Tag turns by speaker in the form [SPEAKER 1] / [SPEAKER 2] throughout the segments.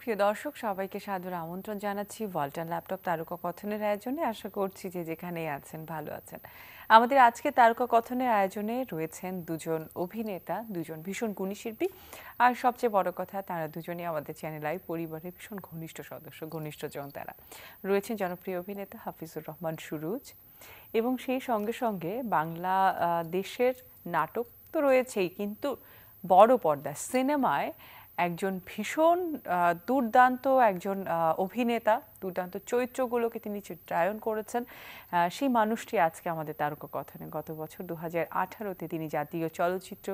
[SPEAKER 1] প্রিয় দর্শক, সবাইকে সাদর আমন্ত্রণ জানাচ্ছি। ওয়ালটন ল্যাপটপ তারকা কথনের আয়োজনে আশা করছি যে যেখানেই আছেন ভালো আছেন। আমাদের আজকে তারকা কথনের আয়োজনে রয়েছেন দুজন অভিনেতা, দুজন ভীষণ গুণী শিল্পী আর সবচেয়ে বড় কথা, তারা দুজনেই আমাদের চ্যানেল আই পরিবারের ভীষণ ঘনিষ্ঠ সদস্য ঘনিষ্ঠজন তারা। রয়েছেন জনপ্রিয় অভিনেতা হাফিজুর রহমান সুরুজ। এবং সেই সঙ্গে সঙ্গে বাংলা দেশের নাটক তো রয়েছেই, কিন্তু বড় পর্দা সিনেমায় একজন ভীষণ দুর্দান্ত একজন অভিনেতা, দুর্দান্ত চরিত্রগুলোকে তিনি চিত্রায়ন করেছেন। সেই মানুষটি আজকে আমাদের তারকা কথনে গত বছর দু হাজার আঠারোতে তিনি জাতীয় চলচ্চিত্র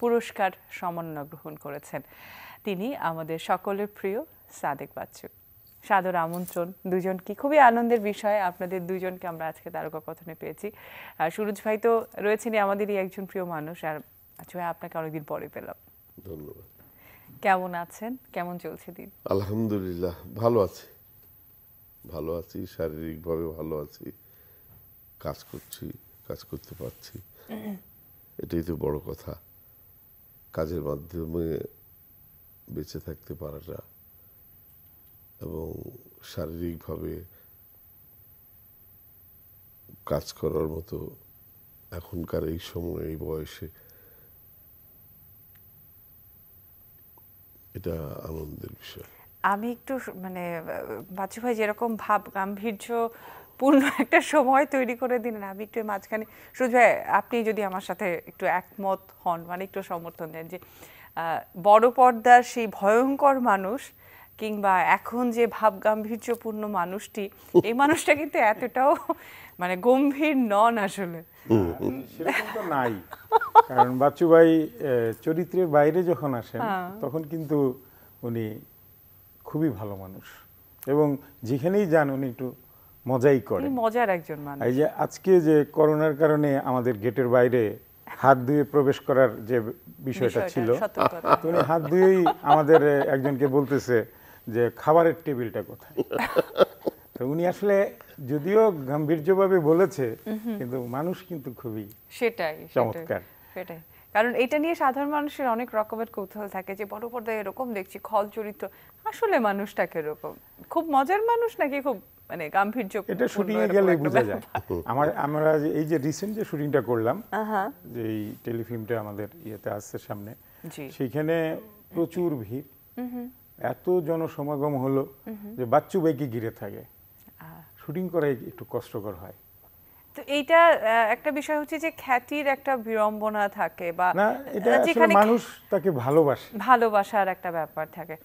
[SPEAKER 1] পুরস্কার সমন্বয় গ্রহণ করেছেন। তিনি আমাদের সকলের প্রিয় সাদেক বাচ্চু। সাদর আমন্ত্রণ দুজনকে খুবই আনন্দের বিষয়, আপনাদের দুজনকে আমরা আজকে তারকা কথনে পেয়েছি সুরজ ভাই তো রয়েছেনই, আমাদেরই একজন প্রিয় মানুষ। আর আচ্ছা আপনাকে অনেকদিন পরে পেলাম।
[SPEAKER 2] ধন্যবাদ।
[SPEAKER 1] কেমন আছেন? কেমন চলছে দিন?
[SPEAKER 2] আলহামদুলিল্লাহ, ভালো আছি। ভালো আছি, শারীরিকভাবে ভালো আছি। কাজ করছি, কাজ করতে পারছি। এটাই তো বড় কথা। কাজের মাধ্যমে বেঁচে থাকতে পারাটা এবং শারীরিকভাবে কাজ করার মতো এখনকার এই সময়ে, এই বয়সে এটা আনন্দের বিষয়।
[SPEAKER 1] আমি একটু মানে বাচ্চু ভাই যেরকম ভাব গাম্ভীর্য পূর্ণ একটা সময় তৈরি করে দিলেন, আমি একটু মাঝখানে সুজ ভাই, আপনি যদি আমার সাথে একটু একমত হন মানে একটু সমর্থন দেন যে বড় পর্দার সেই ভয়ঙ্কর মানুষ কিংবা এখন যে ভাব গাম্ভীর্যপূর্ণ মানুষটি এই মানুষটা কিন্তু এতটাও মানে গম্ভীর নন আসলে।
[SPEAKER 3] সেরকম তো নাই। কারণ বাচ্চু ভাই চরিত্রের বাইরে যখন আসেন তখন কিন্তু উনি খুবই ভালো মানুষ। এবং যেখানেই যান উনি একটু মজাই করেন।
[SPEAKER 1] মজার একজন মানুষ।
[SPEAKER 3] এই যে আজকে যে করোনার কারণে আমাদের গেটের বাইরে হাত ধুয়ে প্রবেশ করার যে বিষয়টা ছিল উনি হাত ধুয়েই আমাদের একজনকে বলতেছে যে খাবারের টেবিলটা কোথায়? তো উনি আসলে যদিও গাম্ভীর্যভাবে বলেছে কিন্তু মানুষ কিন্তু খুবই
[SPEAKER 1] সেটাই সেটাই,
[SPEAKER 3] চমৎকার।
[SPEAKER 1] সেটাই। কারণ এটা নিয়ে সাধারণ মানুষের অনেক রকমের কৌতূহল থাকে যে বড় পর্দায় এরকম দেখছি খল চরিত্র। আসলে মানুষটা কীরকম খুব মজার মানুষ নাকি খুব মানে গাম্ভীর্য
[SPEAKER 3] এটা শুটিং এ গেলে বোঝা যায়। আমার আমরা এই যে রিসেন্ট যে শুটিংটা করলাম যে এই টেলিফিল্মটা আমাদের ইয়েতে আসছে সামনে
[SPEAKER 1] জি।
[SPEAKER 3] সেইখানে প্রচুর ভিড়। এত জনসমাগম হলো যে বাচ্চু বাইকে ঘিরে থাকে। শুটিং করাই একটু কষ্টকর হয়।
[SPEAKER 1] তো এইটা একটা বিষয় হচ্ছে যে খ্যাতির একটা বিড়ম্বনা থাকে বা
[SPEAKER 3] এটা
[SPEAKER 1] যেখানে
[SPEAKER 3] মানুষ তাকে ভালোবাসে।
[SPEAKER 1] ভালোবাসার একটা ব্যাপার থাকে।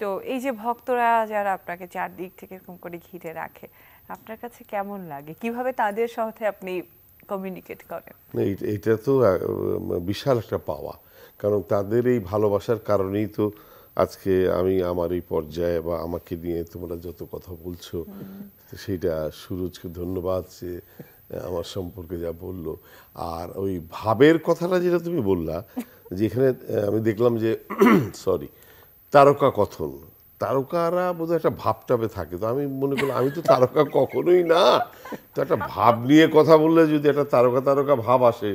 [SPEAKER 1] তো এই যে ভক্তরা যারা আপনাকে চারদিক থেকে এরকম করে ঘিরে রাখে আপনার কাছে কেমন লাগে? কীভাবে তাদের সাথে আপনি কমিউনিকেট করেন?
[SPEAKER 2] এইটা তো বিশাল একটা পাওয়া। কারণ তাদের এই ভালোবাসার কারণেই তো আজকে আমি আমার এই পর্যায়ে বা আমাকে নিয়ে তোমরা যত কথা বলছো সেইটা সুরজকে ধন্যবাদ যে, আমার সম্পর্কে যা বলল। আর ওই ভাবের কথাটা যেটা তুমি বললা যেখানে আমি দেখলাম যে সরি তারকা কথন। তারকারা বোধহয় একটা ভাবটাবে থাকে। তো আমি মনে করলাম, আমি তো তারকা কখনোই না। তো একটা ভাব নিয়ে কথা বললে যদি একটা তারকা তারকা ভাব আসে,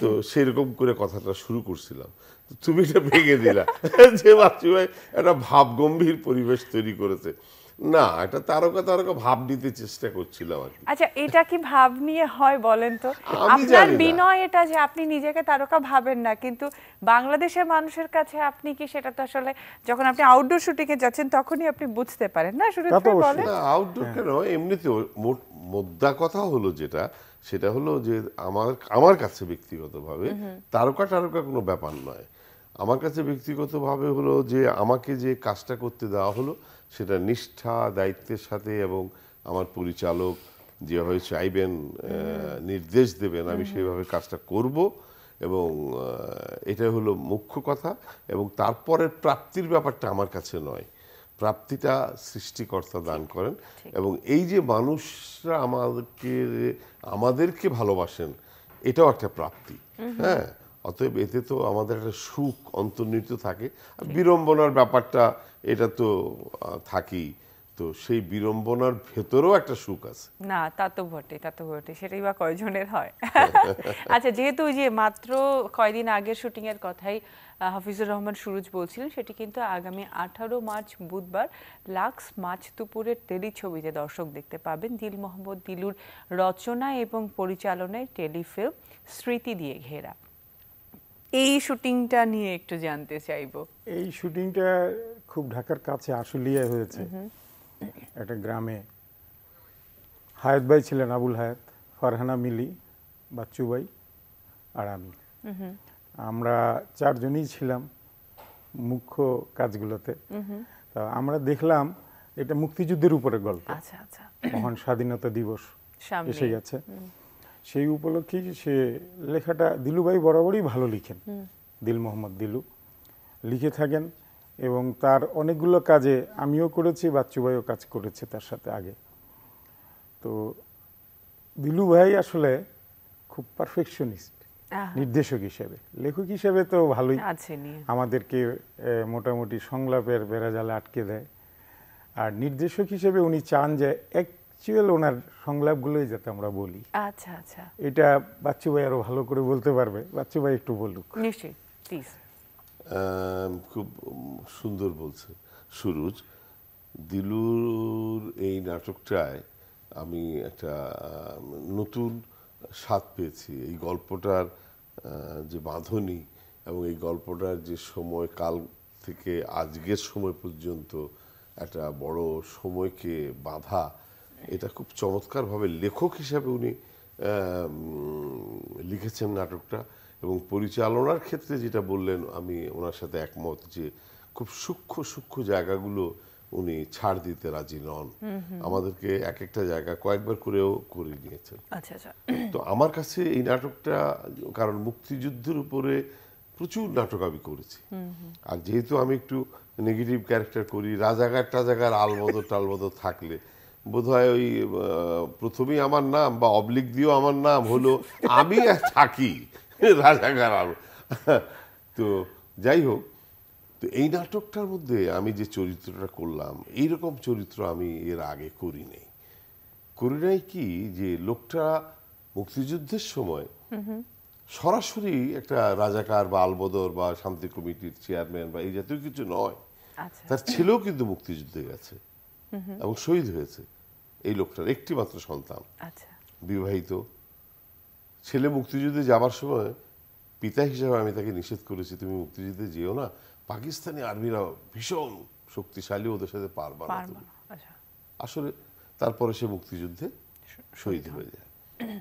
[SPEAKER 2] তো সেরকম করে কথাটা শুরু করছিলাম। এটা ভেঙে দিলা। যে বাচ্চু ভাই একটা ভাবগম্ভীর পরিবেশ তৈরি করেছে। না এটা তারকা তারকা ভাব নিতে চেষ্টা করছিলাম আর
[SPEAKER 1] আচ্ছা এটা কি ভাব নিয়ে হয় বলেন তো? আপনার বিনয় এটা যে আপনি নিজেকে তারকা ভাবেন না কিন্তু বাংলাদেশের মানুষের কাছে আপনি কি সেটা তো আসলে যখন আপনি আউটডোর শুটিং এ যাচ্ছেন তখনই আপনি বুঝতে পারেন না? শুরু
[SPEAKER 3] অবশ্যই।
[SPEAKER 1] বলেন।
[SPEAKER 2] না আউটডোর কেন? এমনিতেও মোট- মোদ্দা কথা হলো যেটা সেটা হলো যে আমার আমার কাছে ব্যক্তিগতভাবে তারকা টারকা কোনো ব্যাপার নয়। আমার কাছে ব্যক্তিগতভাবে হলো যে আমাকে যে কাজটা করতে দেওয়া হলো সেটা নিষ্ঠা দায়িত্বের সাথে এবং আমার পরিচালক যেভাবে চাইবেন নির্দেশ দেবেন আমি সেইভাবে কাজটা করব এবং এটা হলো মুখ্য কথা এবং তারপরের প্রাপ্তির ব্যাপারটা আমার কাছে নয়। প্রাপ্তিটা সৃষ্টিকর্তা দান করেন এবং এই যে মানুষরা আমাদেরকে আমাদেরকে ভালোবাসেন এটাও একটা প্রাপ্তি। হ্যাঁ? অতএব এতে তো আমাদের একটা সুখ অন্তর্নিহিত থাকে। আর বিড়ম্বনার ব্যাপারটা এটা তো থাকেই। তো সেই বিড়ম্বনার ভেতরেও একটা সুখ আছে।
[SPEAKER 1] না তা তো বটে তা তো বটে সেটাই বা কয়জনের হয়। আচ্ছা যেহেতু ওই যে মাত্র কয়দিন আগের শুটিং এর কথাই হাফিজুর রহমান সুরজ বলছিলেন সেটি কিন্তু আগামী আঠারো মার্চ বুধবার লাক্স মাছ দুপুরের টেলি ছবিতে দর্শক দেখতে পাবেন। দিল মোহাম্মদ দিলুর রচনা এবং পরিচালনায় টেলিফিল্ম স্মৃতি দিয়ে ঘেরা। এই শুটিংটা নিয়ে একটু জানতে চাইব।
[SPEAKER 3] এই শুটিংটা খুব ঢাকার কাছে আশুলিয়ায় হয়েছে। একটা গ্রামে। হায়াত ভাই ছিলেন আবুল হায়াত ফারহানা মিলি বাচ্চু ভাই আর আমি। আমরা চারজনই ছিলাম মুখ্য কাজগুলোতে। তা আমরা দেখলাম এটা মুক্তিযুদ্ধের উপরে গল্প।
[SPEAKER 1] আচ্ছা আচ্ছা।
[SPEAKER 3] মহান স্বাধীনতা দিবস
[SPEAKER 1] সামনে
[SPEAKER 3] এসে গেছে। সেই উপলক্ষেই সে লেখাটা দিলুভাই বরাবরই ভালো লিখেন। দিল মোহাম্মদ দিলু। লিখে থাকেন এবং তার অনেকগুলো কাজে আমিও করেছি বাচ্চুভাইও কাজ করেছে তার সাথে আগে। তো দিলু ভাই আসলে খুব পারফেকশনিস্ট নির্দেশক হিসেবে। লেখক হিসেবে তো ভালোই। আমাদেরকে মোটামুটি সংলাপের বেড়াজালে আটকে দেয়। আর নির্দেশক হিসেবে উনি চান যে অ্যাকচুয়াল ওনার সংলাপগুলোই যাতে আমরা বলি।
[SPEAKER 1] আচ্ছা আচ্ছা।
[SPEAKER 3] এটা বাচ্চু ভাই আরও ভালো করে বলতে পারবে। বাচ্চু ভাই একটু বলুক।
[SPEAKER 1] নিশ্চয়ই প্লিজ
[SPEAKER 2] খুব সুন্দর বলছে সুরুজ। দিলুর এই নাটকটায় আমি একটা নতুন স্বাদ পেয়েছি। এই গল্পটার যে বাঁধনি এবং এই গল্পটার যে সময় কাল থেকে আজকের সময় পর্যন্ত একটা বড় সময়কে বাঁধা এটা খুব চমৎকারভাবে লেখক হিসাবে উনি লিখেছেন নাটকটা এবং পরিচালনার ক্ষেত্রে যেটা বললেন আমি ওনার সাথে একমত যে খুব সূক্ষ্ম সূক্ষ্ম জায়গাগুলো উনি ছাড় দিতে রাজি নন। আমাদেরকে এক একটা জায়গা কয়েকবার করেও করে নিয়েছেন।
[SPEAKER 1] আচ্ছা আচ্ছা।
[SPEAKER 2] তো আমার কাছে এই নাটকটা কারণ মুক্তিযুদ্ধের উপরে প্রচুর নাটক আমি করেছি। আর যেহেতু আমি একটু নেগেটিভ ক্যারেক্টার করি রাজাগার টাজাগার আলবদর টালবদর থাকলে বোধহয় ওই প্রথমেই আমার নাম বা অবলিক দিয়েও আমার নাম হলো আমি থাকি রাজাগার আল তো যাই হোক তো এই নাটকটার মধ্যে আমি যে চরিত্রটা করলাম এইরকম চরিত্র আমি এর আগে করি নাই। করি নাই কি যে লোকটা মুক্তিযুদ্ধের সময় সরাসরি একটা রাজাকার বা আলবদর বা শান্তি কমিটির চেয়ারম্যান বা এই জাতীয় কিছু নয়।
[SPEAKER 1] আচ্ছা।
[SPEAKER 2] তার ছেলেও কিন্তু মুক্তিযুদ্ধে গেছে। এবং শহীদ হয়েছে। এই লোকটার একটি মাত্র সন্তান।
[SPEAKER 1] আচ্ছা।
[SPEAKER 2] বিবাহিত। ছেলে মুক্তিযুদ্ধে যাবার সময় পিতা হিসেবে আমি তাকে নিষেধ করেছি তুমি মুক্তিযুদ্ধে যেও না। পাকিস্তানি আর্মিরা ভীষণ শক্তিশালী ওদের সাথে পারবা না
[SPEAKER 1] আচ্ছা।
[SPEAKER 2] আসলে তারপরে সে মুক্তিযুদ্ধে শহীদ হয়ে যায়।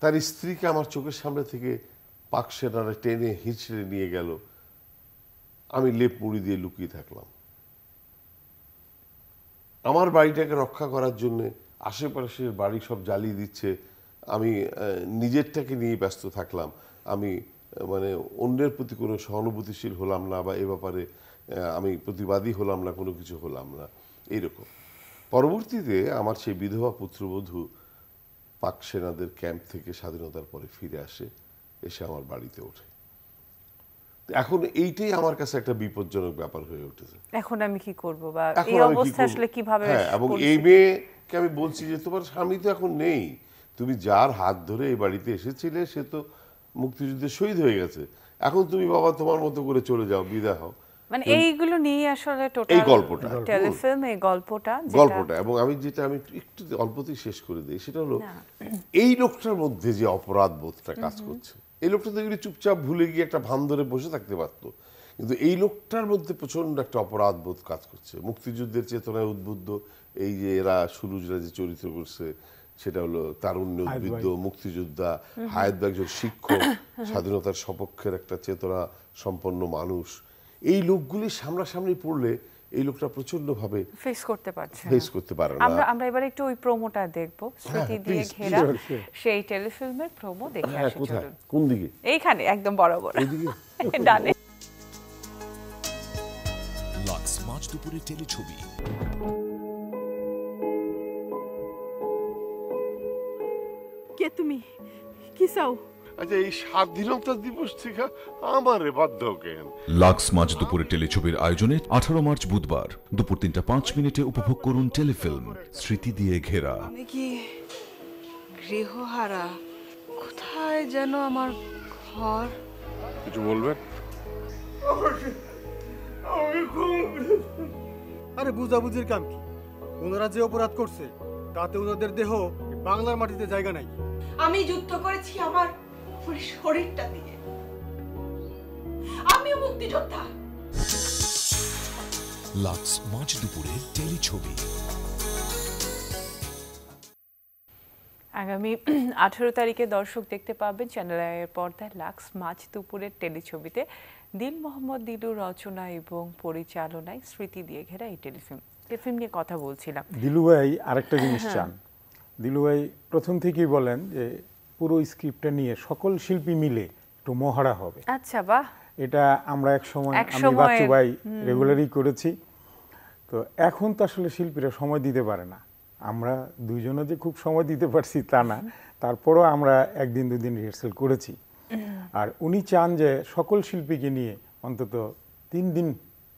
[SPEAKER 2] তার স্ত্রীকে আমার চোখের সামনে থেকে পাক সেনারা টেনে হিঁচড়ে নিয়ে গেল। আমি লেপ মুড়ি দিয়ে লুকিয়ে থাকলাম। আমার বাড়িটাকে রক্ষা করার জন্য আশেপাশের বাড়ি সব জ্বালিয়ে দিচ্ছে। আমি নিজেরটাকে নিয়ে ব্যস্ত থাকলাম। আমি মানে অন্যের প্রতি কোনো সহানুভূতিশীল হলাম না বা এ ব্যাপারে আমি প্রতিবাদী হলাম না, কোনো কিছু হলাম না। এইরকম। পরবর্তীতে আমার সেই বিধবা পুত্রবধূ পাক সেনাদের ক্যাম্প থেকে স্বাধীনতার পরে ফিরে আসে, এসে আমার বাড়িতে ওঠে। এখন এইটাই আমার কাছে একটা বিপজ্জনক ব্যাপার হয়ে উঠেছে।
[SPEAKER 1] এখন আমি কি করব বা এই অবস্থা আসলে কীভাবে
[SPEAKER 2] হ্যাঁ এবং এই মেয়েকে আমি বলছি যে তোমার স্বামী তো এখন নেই। তুমি যার হাত ধরে এই বাড়িতে এসেছিলে সে তো মুক্তিযুদ্ধে শহীদ হয়ে গেছে। এখন তুমি বাবা তোমার মতো করে চলে যাও বিদায় হও।
[SPEAKER 1] মানে এইগুলো নিয়ে আসলে টোটাল
[SPEAKER 2] এই গল্পটা।
[SPEAKER 1] টেলিফিল্ম এই গল্পটা
[SPEAKER 2] গল্পটা এবং আমি যেটা আমি একটু অল্পতেই শেষ করে দিই সেটা হলো এই লোকটার মধ্যে যে অপরাধ বোধটা কাজ করছে। এই লোকটা তো এগুলি চুপচাপ ভুলে গিয়ে একটা ভান ধরে বসে থাকতে পারতো। কিন্তু এই লোকটার মধ্যে প্রচণ্ড একটা অপরাধ বোধ কাজ করছে। মুক্তিযুদ্ধের চেতনায় উদ্বুদ্ধ এই যে এরা সুরুজরা যে চরিত্র করছে সেটা হলো তারুণ্য উদ্বৃদ্ধ মুক্তিযোদ্ধা হায়াত একজন শিক্ষক স্বাধীনতার সপক্ষের একটা চেতনা সম্পন্ন মানুষ। এই লোকগুলি সামনাসামনি পড়লে এই লোকটা প্রচণ্ড ভাবে
[SPEAKER 1] ফেস করতে পারছে
[SPEAKER 2] ফেস করতে পারে না।
[SPEAKER 1] আমরা আমরা এবার একটু ওই প্রোমোটা দেখব। স্মৃতি দিয়ে ঘেরা. সেই টেলিফিল্মের প্রোমো দেখে
[SPEAKER 2] হ্যাঁ
[SPEAKER 1] আসি
[SPEAKER 2] কোথায়?
[SPEAKER 1] চলুন।
[SPEAKER 2] কোন দিকে?
[SPEAKER 1] এইখানে একদম বরাবর।
[SPEAKER 2] এইদিকে?
[SPEAKER 1] ডানে।
[SPEAKER 4] লাক্স মাছ দুপুরে টেলিছবি।
[SPEAKER 5] কে তুমি? কি চাও?
[SPEAKER 2] আচ্ছা এই স্বাধীনতা দিবস থেকে আমারে বাধ্য কেন?
[SPEAKER 5] লাক্স মাঝ দুপুরে টেলিছবির আয়োজনে আঠারো মার্চ বুধবার দুপুর তিনটা পাঁচ মিনিটে উপভোগ করুন টেলিফিল্ম স্মৃতি দিয়ে ঘেরা।
[SPEAKER 6] আমি কি গৃহহারা? কোথায় যেন আমার ঘর?
[SPEAKER 2] কিছু বলবেন?
[SPEAKER 7] আরে বুঝাবুঝির কাম কি? ওনারা যে অপরাধ করছে তাতে ওনাদের দেহ বাংলার মাটিতে জায়গা নাই।
[SPEAKER 6] আমি যুদ্ধ করেছি আমার পুরো শরীরটা দিয়ে। আমিও মুক্তিযোদ্ধা।
[SPEAKER 4] লাক্স মাঝ দুপুরের টেলিছবি।
[SPEAKER 1] আগামী আঠেরো তারিখে দর্শক দেখতে পাবেন চ্যানেল আইয়ের পর্দায় লাক্স মাছ দুপুরের টেলিছবিতে দিল মোহাম্মদ দিলুর রচনা এবং পরিচালনায় স্মৃতি দিয়ে ঘেরা এই টেলিফিল্ম। টেলিফিল্ম নিয়ে কথা বলছিলাম।
[SPEAKER 3] দিলুভাই আরেকটা জিনিস চান। দিলুভাই প্রথম থেকেই বলেন যে পুরো স্ক্রিপ্টটা নিয়ে সকল শিল্পী মিলে একটু মহড়া হবে।
[SPEAKER 1] আচ্ছা বাহ।
[SPEAKER 3] এটা আমরা এক সময় আমি বাচ্চু ভাই রেগুলারই করেছি। তো এখন তো আসলে শিল্পীরা সময় দিতে পারে না। আমরা দুইজনে যে খুব সময় দিতে পারছি তা না। তারপরও আমরা একদিন দুদিন রিহার্সেল করেছি। আর উনি চান যে সকল শিল্পীকে নিয়ে অন্তত তিন দিন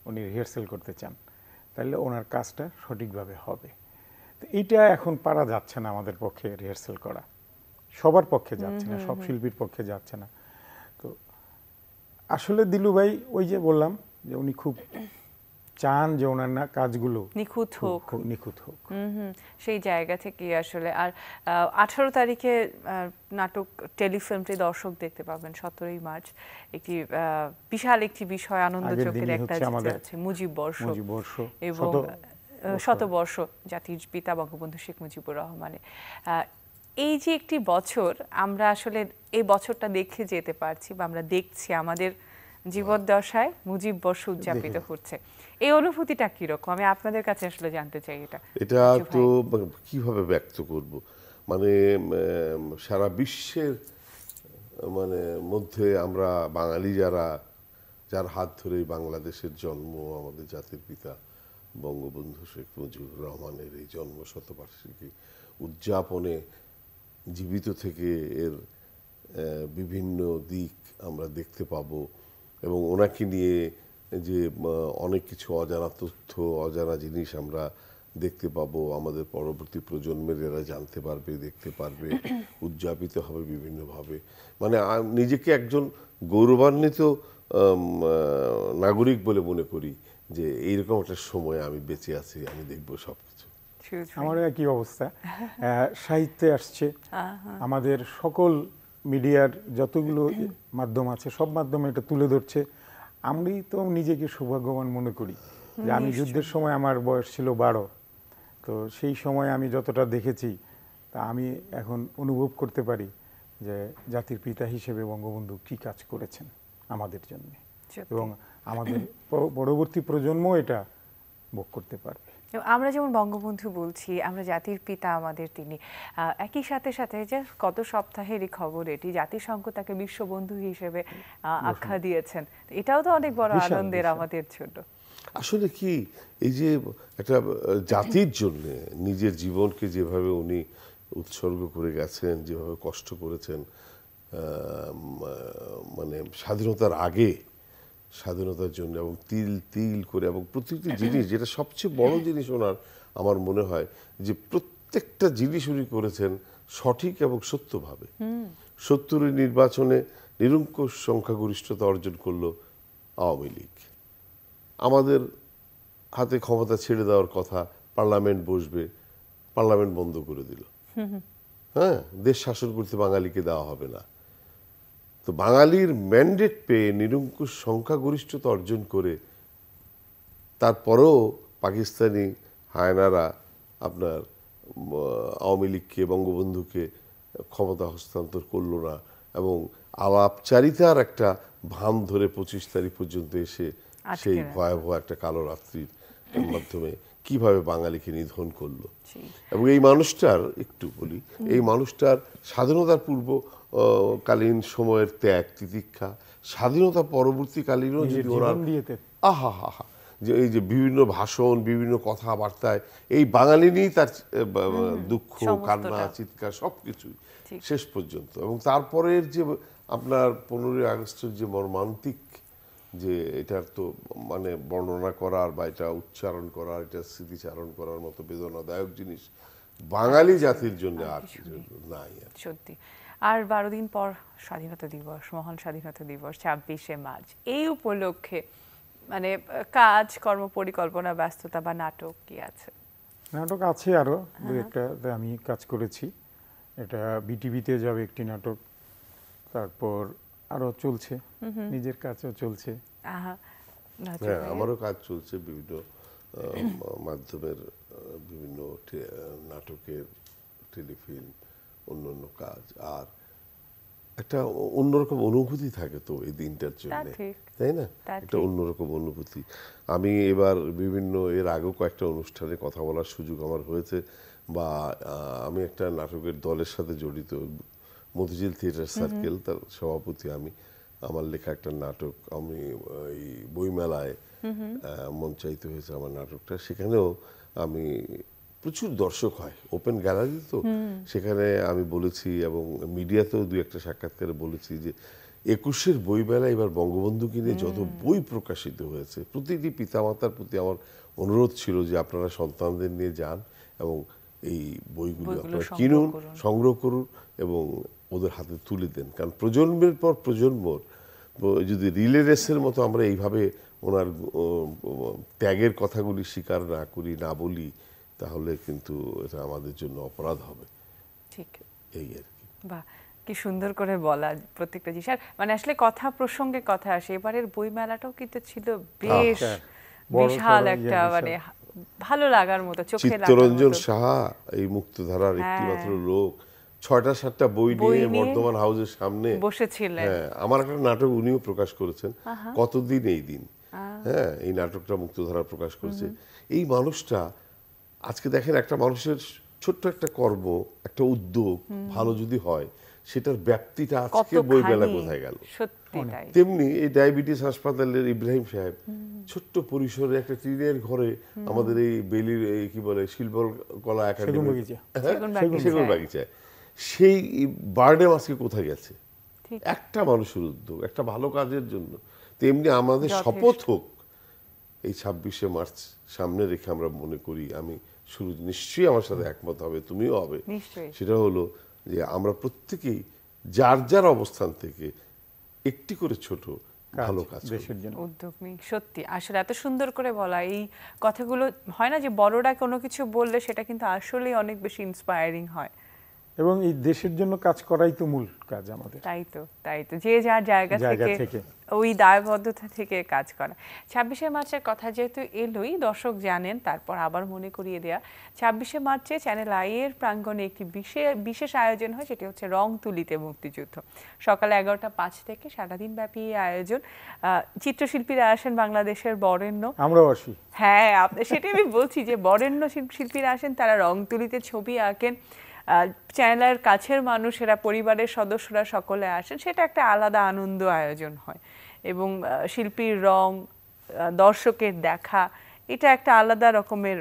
[SPEAKER 3] উনি রিহার্সেল করতে চান। তাহলে ওনার কাজটা সঠিকভাবে হবে। তো এইটা এখন পারা যাচ্ছে না আমাদের পক্ষে রিহার্সেল করা। সবার পক্ষে যাচ্ছে না সব শিল্পীর পক্ষে যাচ্ছে না। তো আসলে দিলু ভাই ওই যে বললাম যে উনি খুব চান যে ওনার না কাজগুলো
[SPEAKER 1] নিখুঁত হোক।
[SPEAKER 3] নিখুঁত হোক।
[SPEAKER 1] সেই জায়গা থেকে আসলে। আর আঠারো তারিখে নাটক টেলিফিল্মটি দর্শক দেখতে পাবেন সতেরোই মার্চ। একটি আহ, বিশাল একটি বিষয় আনন্দ চোখের একটা আছে মুজিব বর্ষ।
[SPEAKER 3] মুজিব বর্ষ,
[SPEAKER 1] এবং শতবর্ষ জাতির পিতা বঙ্গবন্ধু শেখ মুজিবুর রহমানের। এই যে একটি বছর আমরা আসলে এই বছরটা দেখে যেতে পারছি বা আমরা দেখছি আমাদের জীবদ্দশায় মুজিব বর্ষ উদযাপিত হচ্ছে। এই অনুভূতিটা কীরকম? আমি আপনাদের কাছে আসলে জানতে চাই এটা।
[SPEAKER 2] এটা তো কীভাবে ব্যক্ত করব? মানে সারা বিশ্বের মানে মধ্যে আমরা বাঙালি যারা যার হাত ধরেই বাংলাদেশের জন্ম আমাদের জাতির পিতা বঙ্গবন্ধু শেখ মুজিবুর রহমানের এই জন্ম শতবার্ষিকী উদযাপনে জীবিত থেকে এর বিভিন্ন দিক আমরা দেখতে পাবো এবং ওনাকে নিয়ে যে অনেক কিছু অজানা তথ্য অজানা জিনিস আমরা দেখতে পাবো। আমাদের পরবর্তী প্রজন্মের এরা জানতে পারবে দেখতে পারবে উদযাপিত হবে বিভিন্নভাবে। মানে নিজেকে একজন গৌরবান্বিত নাগরিক বলে মনে করি যে এইরকম একটা সময় আমি বেঁচে আছি আমি দেখব সব
[SPEAKER 3] আমারও একই অবস্থা। সাহিত্যে আসছে। আমাদের সকল মিডিয়ার যতগুলো মাধ্যম আছে সব মাধ্যমে এটা তুলে ধরছে। আমি তো নিজেকে সৌভাগ্যবান মনে করি যে আমি যুদ্ধের সময় আমার বয়স ছিল বারো। তো সেই সময় আমি যতটা দেখেছি তা আমি এখন অনুভব করতে পারি যে জাতির পিতা হিসেবে বঙ্গবন্ধু কি কাজ করেছেন আমাদের জন্য। এবং আমাদের পরবর্তী প্রজন্ম এটা ভোগ করতে পারবে।
[SPEAKER 1] আমরা যেমন বঙ্গবন্ধু বলছি আমরা জাতির পিতা আমাদের তিনি। একই সাথে সাথে যে গত সপ্তাহেরই খবর এটি জাতিসংঘ তাকে বিশ্ববন্ধু হিসেবে আখ্যা দিয়েছেন। এটাও তো অনেক বড় আনন্দের আমাদের জন্য।
[SPEAKER 2] আসলে কি এই যে একটা জাতির জন্য নিজের জীবনকে যেভাবে উনি উৎসর্গ করে গেছেন যেভাবে কষ্ট করেছেন মানে স্বাধীনতার আগে স্বাধীনতার জন্য এবং তিল তিল করে এবং প্রতিটি জিনিস যেটা সবচেয়ে বড় জিনিস ওনার আমার মনে হয় যে প্রত্যেকটা জিনিস উনি করেছেন সঠিক এবং সত্যভাবে। সত্তরের নির্বাচনে নিরঙ্কুশ সংখ্যাগরিষ্ঠতা অর্জন করল আওয়ামী লীগ। আমাদের হাতে ক্ষমতা ছেড়ে দেওয়ার কথা পার্লামেন্ট বসবে পার্লামেন্ট বন্ধ করে দিল। হ্যাঁ দেশ শাসন করতে বাঙালিকে দেওয়া হবে না। তো বাঙালির ম্যান্ডেট পেয়ে নিরঙ্কুশ সংখ্যাগরিষ্ঠতা অর্জন করে তারপরেও পাকিস্তানি হায়নারা আপনার আওয়ামী লীগকে বঙ্গবন্ধুকে ক্ষমতা হস্তান্তর করল না এবং আলাপচারিতার একটা ভান ধরে পঁচিশ তারিখ পর্যন্ত এসে সেই ভয়াবহ একটা কালো রাত্রির মাধ্যমে কীভাবে বাঙালিকে নিধন করল। এবং এই মানুষটার একটু বলি এই মানুষটার স্বাধীনতার পূর্ব কালীন সময়ের ত্যাগ তিতিক্ষা স্বাধীনতা পরবর্তীকালীনও যদি ওনার আহা হা হা যে এই যে বিভিন্ন ভাষণ বিভিন্ন কথাবার্তায় এই বাঙালি নিয়েই তার দুঃখ কান্না চিৎকার সব কিছুই শেষ পর্যন্ত। এবং তারপরের যে আপনার পনেরোই আগস্টের যে মর্মান্তিক যে এটার তো মানে বর্ণনা করার বা এটা উচ্চারণ করার এটা স্মৃতিচারণ করার মতো বেদনাদায়ক জিনিস বাঙালি জাতির জন্য আর নাই
[SPEAKER 1] সত্যি। আর বারো দিন পর স্বাধীনতা দিবস মহান স্বাধীনতা দিবস ছাব্বিশে মার্চ। এই উপলক্ষে মানে কাজ কর্ম পরিকল্পনা ব্যস্ততা বা নাটক কি আছে?
[SPEAKER 3] নাটক আছে আরও দু একটাতে আমি কাজ করেছি। এটা বিটিভিতে যাবে একটি নাটক। তারপর আরও চলছে। নিজের কাজও চলছে।
[SPEAKER 2] হ্যাঁ আমারও কাজ চলছে বিভিন্ন মাধ্যমের বিভিন্ন নাটকের টেলিফিল্ম অন্য অন্য কাজ আর একটা অন্যরকম অনুভূতি থাকে তো এই দিনটার জন্য তাই না? একটা অন্যরকম অনুভূতি। আমি এবার বিভিন্ন এর আগেও কয়েকটা অনুষ্ঠানে কথা বলার সুযোগ আমার হয়েছে বা আমি একটা নাটকের দলের সাথে জড়িত মতিঝিল থিয়েটার সার্কেল তার সভাপতি আমি। আমার লেখা একটা নাটক আমি এই বইমেলায় মঞ্চায়িত হয়েছে আমার নাটকটা। সেখানেও আমি প্রচুর দর্শক হয় ওপেন গ্যালারি তো। সেখানে আমি বলেছি এবং মিডিয়াতেও দু একটা সাক্ষাৎকারে বলেছি যে একুশের বইমেলা এবার বঙ্গবন্ধুকে নিয়ে যত বই প্রকাশিত হয়েছে প্রতিটি পিতামাতার প্রতি আমার অনুরোধ ছিল যে আপনারা সন্তানদের নিয়ে যান এবং এই বইগুলো আপনারা কিনুন সংগ্রহ করুন এবং ওদের হাতে তুলে দেন। কারণ প্রজন্মের পর প্রজন্মর যদি রিলে রেসের মতো আমরা এইভাবে ওনার ত্যাগের কথাগুলি স্বীকার না করি না বলি তাহলে কিন্তু এটা আমাদের জন্য অপরাধ হবে।
[SPEAKER 1] ঠিক।
[SPEAKER 2] এই আর কি।
[SPEAKER 1] বাহ কি সুন্দর করে বলা প্রত্যেকটা জিনিস। আর মানে আসলে কথা প্রসঙ্গে কথা আসে। এবারের বইমেলাটাও কিন্তু ছিল বেশ
[SPEAKER 3] হ্যাঁ,
[SPEAKER 1] বিশাল একটা
[SPEAKER 3] ইয়ে
[SPEAKER 1] মানে ভালো লাগার মতো চোখে
[SPEAKER 2] চিত্তরঞ্জন। সাহা এই মুক্তধারার
[SPEAKER 1] হ্যাঁ।
[SPEAKER 2] একটি মাত্র লোক ছয়টা সাতটা বই নিয়ে বর্ধমান হাউসের সামনে
[SPEAKER 1] বসেছিলেন।
[SPEAKER 2] হ্যাঁ আমার একটা নাটক উনিও প্রকাশ করেছেন কতদিন এই দিন? হ্যাঁ এই নাটকটা মুক্তধারা প্রকাশ করেছে। এই মানুষটা আজকে দেখেন একটা মানুষের ছোট্ট একটা কর্ম একটা উদ্যোগ ভালো যদি হয় সেটার ব্যাপ্তিটা আজকে বই মেলা কোথায় গেল। তেমনি এই ডায়াবেটিস হাসপাতালের ইব্রাহিম সাহেব ছোট্ট পরিসরে একটা টিনের ঘরে আমাদের এই বেলির এই কি বলে শিল্পকলা একাডেমি হ্যাঁ,
[SPEAKER 1] সেগুন বাগিচায়।
[SPEAKER 2] সেই বার্ডে আজকে কোথায় গেছে? একটা মানুষের উদ্যোগ একটা ভালো কাজের জন্য। তেমনি আমাদের শপথ হোক এই ছাব্বিশে মার্চ সামনে রেখে আমরা মনে করি আমি শুরু নিশ্চয়ই আমার সাথে একমত হবে তুমিও হবে। সেটা হলো যে আমরা প্রত্যেকেই যার যার অবস্থান থেকে একটি করে ছোট ভালো কাজ
[SPEAKER 3] দেশের জন্য।
[SPEAKER 1] উদ্যোগ নেই সত্যি। আসলে এত সুন্দর করে বলা এই কথাগুলো হয় না যে বড়রা কোনো কিছু বললে সেটা কিন্তু আসলেই অনেক বেশি ইন্সপায়ারিং হয়।
[SPEAKER 3] এবং এই দেশের জন্য কাজ করাই তো মূল কাজ আমাদের।
[SPEAKER 1] তাই তো তাই তো। যে যার জায়গা থেকে। ওই দায়বদ্ধতা থেকে কাজ করা। ছাব্বিশে মার্চের কথা যেহেতু এলোই দর্শক জানেন তারপর আবার মনে করিয়ে দেয়া। ছাব্বিশে মার্চে চ্যানেল আই এর প্রাঙ্গণে একটি বিশেষ বিশেষ আয়োজন হয় সেটি হচ্ছে রং তুলিতে মুক্তিযুদ্ধ। সকালে এগারোটা পাঁচ থেকে সারাদিন ব্যাপী এই আয়োজন। আহ, চিত্রশিল্পীরা আসেন বাংলাদেশের বরেণ্য।
[SPEAKER 3] আমরাও আসি।
[SPEAKER 1] হ্যাঁ সেটাই আমি বলছি যে বরেণ্য শিল- শিল্পীরা আসেন তারা রং তুলিতে ছবি আঁকেন। চ্যানেলের কাছের মানুষেরা পরিবারের সদস্যরা সকলে আসেন সেটা একটা আলাদা আনন্দ আয়োজন হয়। এবং শিল্পীর রং দর্শকের দেখা এটা একটা আলাদা রকমের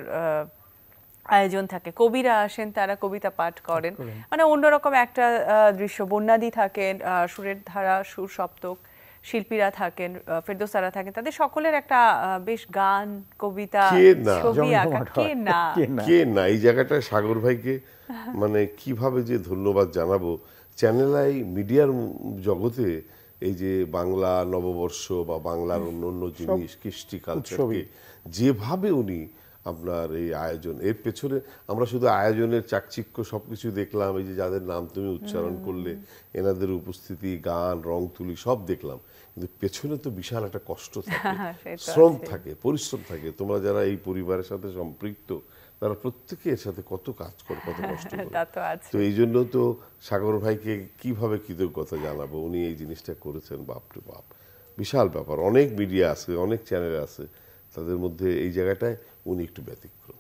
[SPEAKER 1] আয়োজন থাকে। কবিরা আসেন তারা কবিতা পাঠ করেন। মানে অন্যরকম একটা দৃশ্য। বন্যাদি থাকেন সুরের ধারা সুর সপ্তক। শিল্পীরা থাকেন ফেরদৌসারা থাকেন তাদের সকলের একটা বেশ গান কবিতা
[SPEAKER 2] কে না?
[SPEAKER 1] ছবি আঁকা কে না?
[SPEAKER 3] কে না?
[SPEAKER 2] কে না? এই জায়গাটায় সাগর ভাইকে মানে কীভাবে যে ধন্যবাদ জানাব? চ্যানেল আই মিডিয়ার জগতে এই যে বাংলা নববর্ষ বা বাংলার অন্য অন্য জিনিস কৃষ্টি কালচারকে যেভাবে উনি আপনার এই আয়োজন। এর পেছনে আমরা শুধু আয়োজনের চাকচিক্য সবকিছু দেখলাম এই যে যাদের নাম তুমি উচ্চারণ করলে এনাদের উপস্থিতি গান রং তুলি সব দেখলাম। কিন্তু পেছনে তো বিশাল একটা কষ্ট থাকে শ্রম থাকে পরিশ্রম থাকে। তোমরা যারা এই পরিবারের সাথে সম্পৃক্ত তারা প্রত্যেকে এর সাথে কত কাজ করে কত কষ্ট করে।
[SPEAKER 1] তো তো
[SPEAKER 2] এই জন্য তো সাগর ভাইকে কীভাবে কৃতজ্ঞতা জানাব? উনি এই জিনিসটা করেছেন বাপরে বাপ। বিশাল ব্যাপার। অনেক মিডিয়া আছে অনেক চ্যানেল আছে। তাদের মধ্যে এই জায়গাটায় উনি একটু ব্যতিক্রম।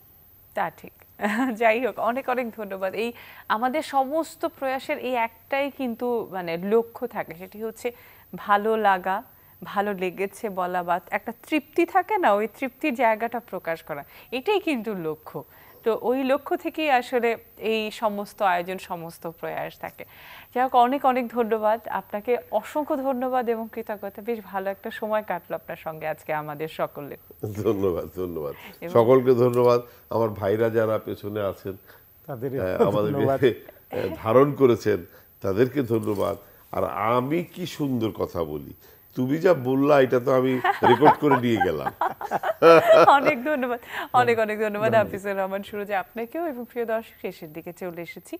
[SPEAKER 1] তা ঠিক। যাই হোক, অনেক অনেক ধন্যবাদ। এই আমাদের সমস্ত প্রয়াসের এই একটাই কিন্তু মানে লক্ষ্য থাকে, সেটি হচ্ছে ভালো লাগা, ভালো লেগেছে বলা বা একটা তৃপ্তি থাকে না, ওই তৃপ্তির জায়গাটা প্রকাশ করা। এটাই কিন্তু লক্ষ্য। তো ওই লক্ষ্য থেকেই আসলে এই সমস্ত আয়োজন সমস্ত প্রয়াস থাকে। যাই হোক অনেক অনেক ধন্যবাদ। আপনাকে অসংখ্য ধন্যবাদ এবং কৃতজ্ঞতা। বেশ ভালো একটা সময় কাটলো আপনার সঙ্গে আজকে আমাদের সকলে।
[SPEAKER 2] ধন্যবাদ ধন্যবাদ। সকলকে ধন্যবাদ। আমার ভাইরা যারা পেছনে আছেন
[SPEAKER 3] তাদের ধন্যবাদ
[SPEAKER 2] আমাদেরকে আহ, ধারণ করেছেন তাদেরকে ধন্যবাদ। আর আমি কি সুন্দর কথা বলি তুমি যা বললা এটা তো আমি রেকর্ড করে নিয়ে গেলাম।
[SPEAKER 1] অনেক ধন্যবাদ অনেক অনেক ধন্যবাদ। হাফিজুর রহমান সুরজ আপনাকেও এবং প্রিয় দর্শক শেষের দিকে চলে এসেছি।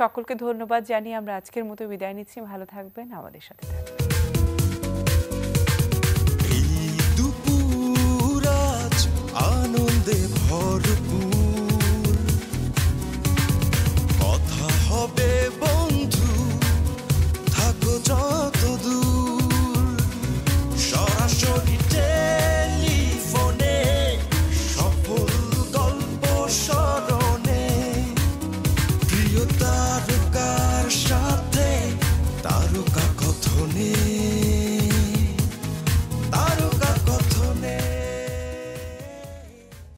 [SPEAKER 1] সকলকে ধন্যবাদ জানিয়ে আমরা আজকের মতো বিদায় নিচ্ছি। ভালো থাকবেন আমাদের সাথে থাকবেন।